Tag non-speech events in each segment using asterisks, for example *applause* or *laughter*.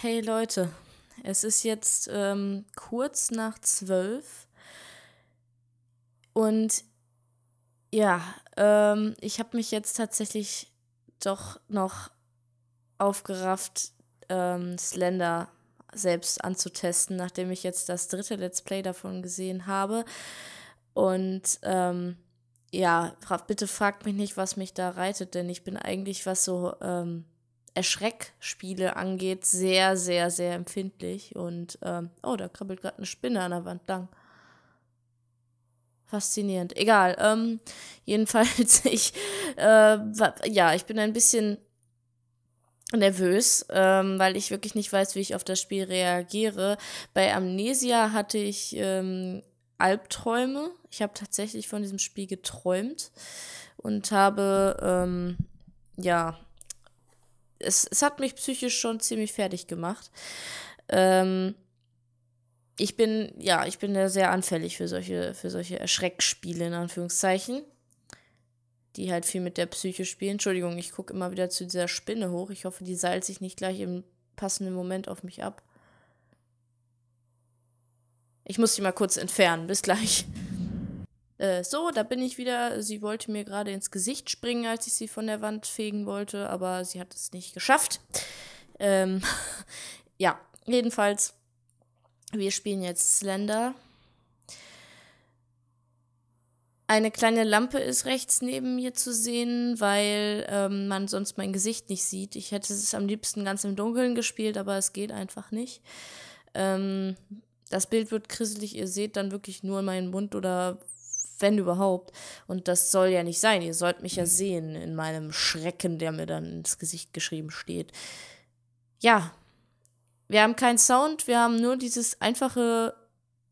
Hey Leute, es ist jetzt ähm, kurz nach zwölf und ja, ähm, ich habe mich jetzt tatsächlich doch noch aufgerafft, ähm, Slender selbst anzutesten, nachdem ich jetzt das dritte Let's Play davon gesehen habe. Und ähm, ja, bitte fragt mich nicht, was mich da reitet, denn ich bin eigentlich, was so ähm, Erschreckspiele angeht, sehr, sehr, sehr empfindlich. Und, ähm, oh, da krabbelt gerade eine Spinne an der Wand lang. Faszinierend. Egal. Ähm, jedenfalls, *laughs* ich, äh, ja, ich bin ein bisschen nervös, ähm, weil ich wirklich nicht weiß, wie ich auf das Spiel reagiere. Bei Amnesia hatte ich ähm, Albträume. Ich habe tatsächlich von diesem Spiel geträumt und habe, ähm, ja, es, es hat mich psychisch schon ziemlich fertig gemacht. Ähm, ich bin, ja, ich bin ja sehr anfällig für solche, für solche Erschreckspiele, in Anführungszeichen. Die halt viel mit der Psyche spielen. Entschuldigung, ich gucke immer wieder zu dieser Spinne hoch. Ich hoffe, die seilt sich nicht gleich im passenden Moment auf mich ab. Ich muss sie mal kurz entfernen. Bis gleich. Äh, so, da bin ich wieder. Sie wollte mir gerade ins Gesicht springen, als ich sie von der Wand fegen wollte, aber sie hat es nicht geschafft. Ähm, *laughs* ja, jedenfalls, wir spielen jetzt Slender. Eine kleine Lampe ist rechts neben mir zu sehen, weil ähm, man sonst mein Gesicht nicht sieht. Ich hätte es am liebsten ganz im Dunkeln gespielt, aber es geht einfach nicht. Ähm, das Bild wird krisselig, ihr seht dann wirklich nur meinen Mund oder wenn überhaupt. Und das soll ja nicht sein. Ihr sollt mich ja sehen in meinem Schrecken, der mir dann ins Gesicht geschrieben steht. Ja, wir haben keinen Sound, wir haben nur dieses einfache,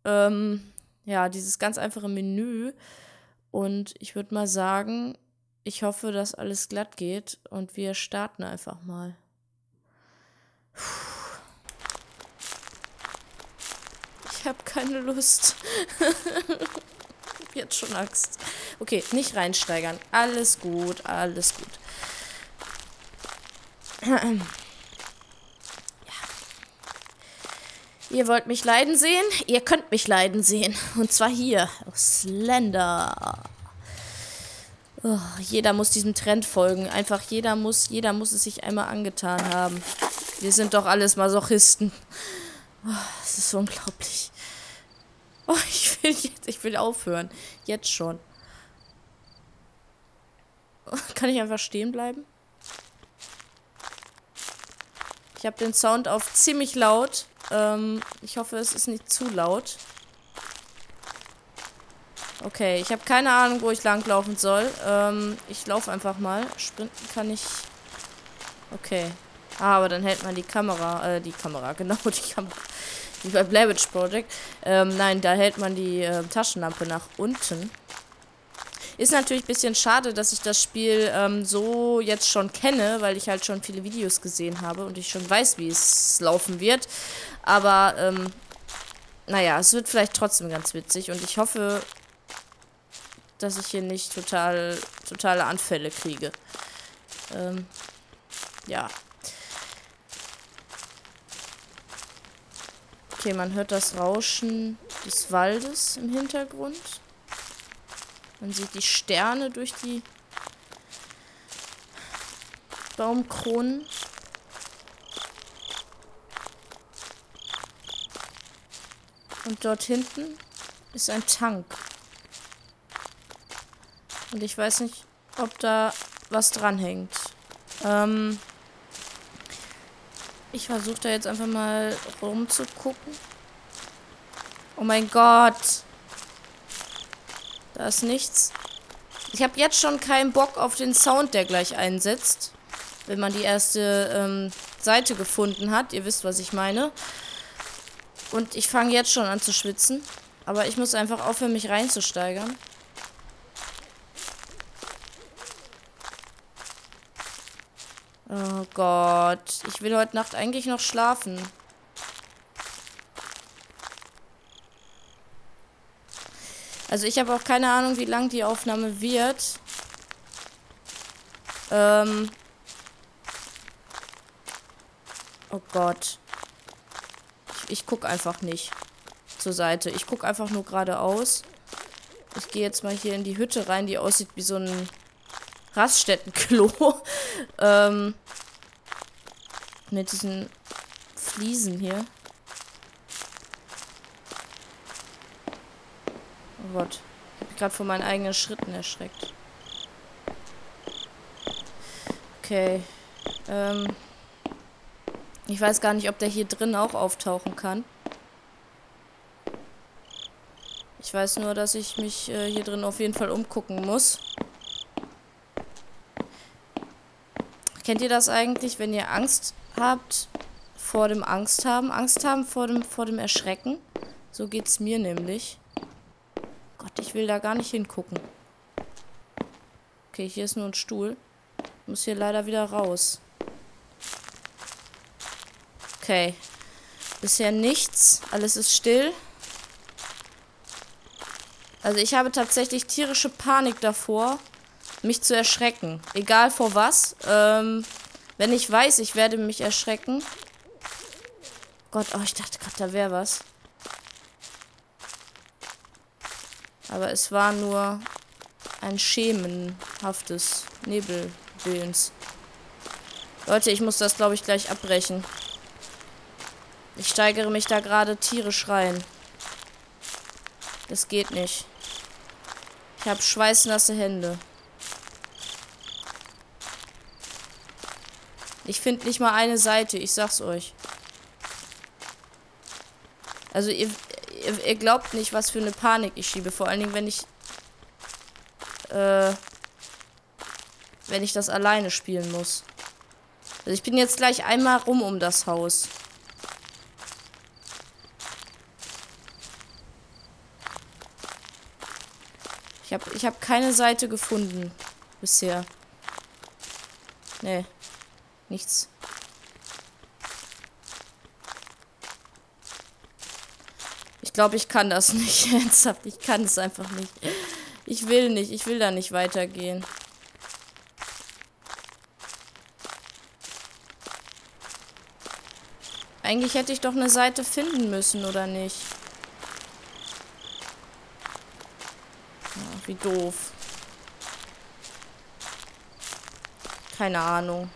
ähm, ja, dieses ganz einfache Menü. Und ich würde mal sagen, ich hoffe, dass alles glatt geht und wir starten einfach mal. Ich habe keine Lust. *laughs* jetzt schon Angst. Okay, nicht reinsteigern. Alles gut, alles gut. *clears throat* Ja. Ihr wollt mich leiden sehen? Ihr könnt mich leiden sehen. Und zwar hier. Slender. Oh, jeder muss diesem Trend folgen. Einfach jeder muss, jeder muss es sich einmal angetan haben. Wir sind doch alles Masochisten. Oh, das ist unglaublich. *laughs* Oh, ich will jetzt, ich will aufhören. Jetzt schon. *laughs* Kann ich einfach stehen bleiben? Ich habe den Sound auf ziemlich laut. Ähm, ich hoffe, es ist nicht zu laut. Okay, ich habe keine Ahnung, wo ich langlaufen soll. Ähm, ich laufe einfach mal. Sprinten kann ich... Okay. Ah, aber dann hält man die Kamera, äh, die Kamera, *laughs* genau, die Kamera wie bei Blavich Project. Ähm, nein, da hält man die äh, Taschenlampe nach unten. Ist natürlich ein bisschen schade, dass ich das Spiel ähm, so jetzt schon kenne, weil ich halt schon viele Videos gesehen habe und ich schon weiß, wie es laufen wird. Aber, ähm, naja, es wird vielleicht trotzdem ganz witzig und ich hoffe, dass ich hier nicht total, totale Anfälle kriege. Ähm, ja. Okay, man hört das Rauschen des Waldes im Hintergrund. Man sieht die Sterne durch die Baumkronen. Und dort hinten ist ein Tank. Und ich weiß nicht, ob da was dranhängt. Ähm, ich versuche da jetzt einfach mal rumzugucken. Oh mein Gott. Da ist nichts. Ich habe jetzt schon keinen Bock auf den Sound, der gleich einsetzt. Wenn man die erste ähm, Seite gefunden hat. Ihr wisst, was ich meine. Und ich fange jetzt schon an zu schwitzen. Aber ich muss einfach aufhören, mich reinzusteigern. Oh Gott. Ich will heute Nacht eigentlich noch schlafen. Also ich habe auch keine Ahnung, wie lang die Aufnahme wird. Ähm. Oh Gott. ich guck einfach nicht zur Seite. Ich guck einfach nur geradeaus. Ich gehe jetzt mal hier in die Hütte rein, die aussieht wie so ein Raststättenklo. *laughs* ähm, mit diesen Fliesen hier. Oh Gott. Ich bin gerade von meinen eigenen Schritten erschreckt. Okay. Ähm. Ich weiß gar nicht, ob der hier drin auch auftauchen kann. Ich weiß nur, dass ich mich äh, hier drin auf jeden Fall umgucken muss. Kennt ihr das eigentlich, wenn ihr Angst habt vor dem Angst haben? Angst haben vor dem, vor dem Erschrecken? So geht's mir nämlich. Gott, ich will da gar nicht hingucken. Okay, hier ist nur ein Stuhl. Muss hier leider wieder raus. Okay. Bisher nichts. Alles ist still. Also ich habe tatsächlich tierische Panik davor, mich zu erschrecken. Egal vor was. Ähm, wenn ich weiß, ich werde mich erschrecken. Gott, oh, ich dachte gerade, da wäre was. Aber es war nur ein schemenhaftes Nebelwillens. Leute, ich muss das, glaube ich, gleich abbrechen. Ich steigere mich da gerade tierisch rein. Das geht nicht. Ich habe schweißnasse Hände. Ich finde nicht mal eine Seite, ich sag's euch. Also ihr, ihr, ihr, glaubt nicht, was für eine Panik ich schiebe. Vor allen Dingen, wenn ich... Äh, wenn ich das alleine spielen muss. Also ich bin jetzt gleich einmal rum um das Haus. Ich habe ich hab keine Seite gefunden. Bisher. Nee. Nichts. Ich glaube, ich kann das *laughs* nicht. Ernsthaft, ich kann es einfach nicht. Ich will nicht. Ich will da nicht weitergehen. Eigentlich hätte ich doch eine Seite finden müssen, oder nicht? Wie doof. Keine Ahnung.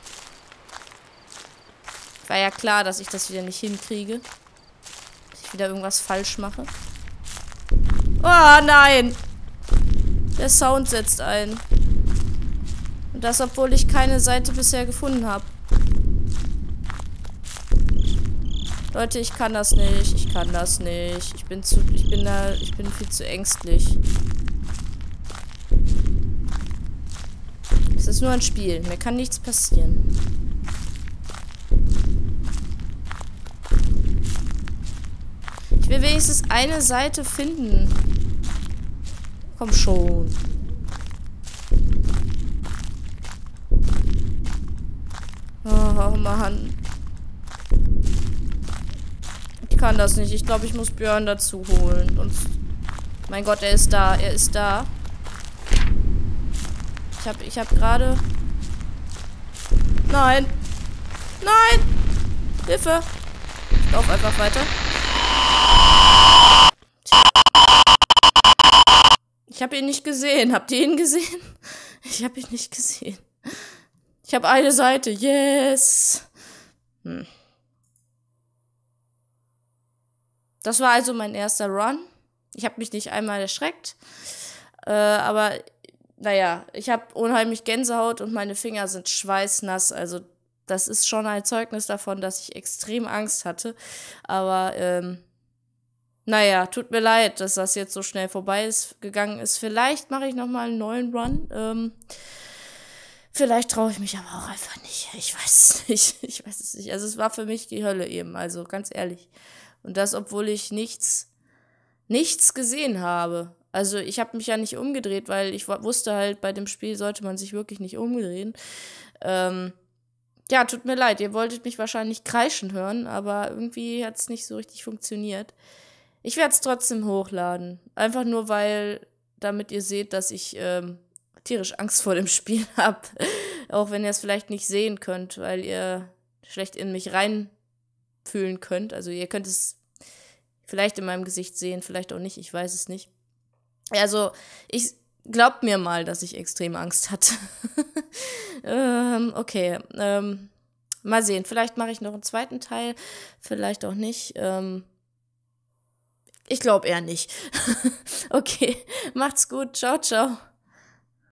War ja klar, dass ich das wieder nicht hinkriege. Dass ich wieder irgendwas falsch mache. Oh, nein! Der Sound setzt ein. Und das, obwohl ich keine Seite bisher gefunden habe. Leute, ich kann das nicht. Ich kann das nicht. Ich bin zu. Ich bin da. Ich bin viel zu ängstlich. Es ist nur ein Spiel. Mir kann nichts passieren. Will wenigstens eine Seite finden. Komm schon. Oh, Mann. Ich kann das nicht. Ich glaube, ich muss Björn dazu holen. Und mein Gott, er ist da. Er ist da. Ich habe ich hab gerade... Nein. Nein. Hilfe. Ich lauf einfach weiter. Ich habe ihn nicht gesehen. Habt ihr ihn gesehen? *laughs* Ich habe ihn nicht gesehen. Ich habe eine Seite. Yes. Hm. Das war also mein erster Run. Ich habe mich nicht einmal erschreckt. Äh, aber naja, ich habe unheimlich Gänsehaut und meine Finger sind schweißnass. Also das ist schon ein Zeugnis davon, dass ich extrem Angst hatte. Aber ähm, naja, tut mir leid, dass das jetzt so schnell vorbei ist, gegangen ist. Vielleicht mache ich noch mal einen neuen Run. Ähm, vielleicht traue ich mich aber auch einfach nicht. Ich weiß es *laughs* nicht. Ich weiß es nicht. Also es war für mich die Hölle eben. Also ganz ehrlich. Und das, obwohl ich nichts, nichts gesehen habe. Also ich habe mich ja nicht umgedreht, weil ich wusste halt, bei dem Spiel sollte man sich wirklich nicht umdrehen. Ähm, ja, tut mir leid, ihr wolltet mich wahrscheinlich kreischen hören, aber irgendwie hat es nicht so richtig funktioniert. Ich werde es trotzdem hochladen. Einfach nur, weil, damit ihr seht, dass ich ähm, tierisch Angst vor dem *laughs* Spiel habe. Auch wenn ihr es vielleicht nicht sehen könnt, weil ihr schlecht in mich reinfühlen könnt. Also ihr könnt es vielleicht in meinem Gesicht sehen, vielleicht auch nicht, ich weiß es nicht. Also, ich glaubt mir mal, dass ich extrem Angst hatte. *laughs* ähm, okay, ähm, mal sehen, vielleicht mache ich noch einen zweiten Teil, vielleicht auch nicht. Ähm, ich glaube eher nicht. *laughs* okay, macht's gut, ciao, ciao.